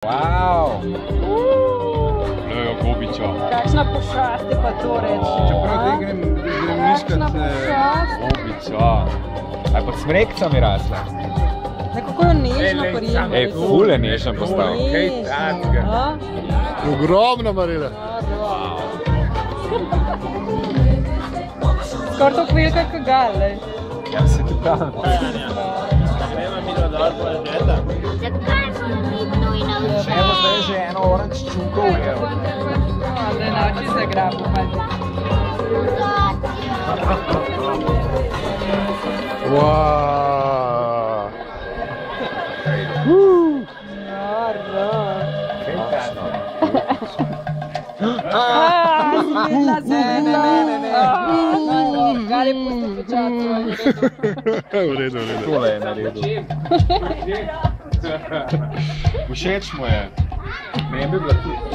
Wow. Lejo gobiča. Kakšna pošast je pa to reči? Čeprav a? zdaj grem, grem Kakšna miškat. eh, pošast? Gobiča. Aj pod smrekca mi rasla. Nekako jo nežno prijema. Ej, ful je nežen postal. Kaj takega? A? Ogromna marela. Skoraj tako velika kot gal, lej. Ja, se ti pravim. Že eno oranž čukov, evo. A, Da je nači zagrabil, pazi. Wow. Noro. Ah. Ah, pusto počasi. V redu, v redu. Tole je naredil. Všeč mu je. Bi bila tudi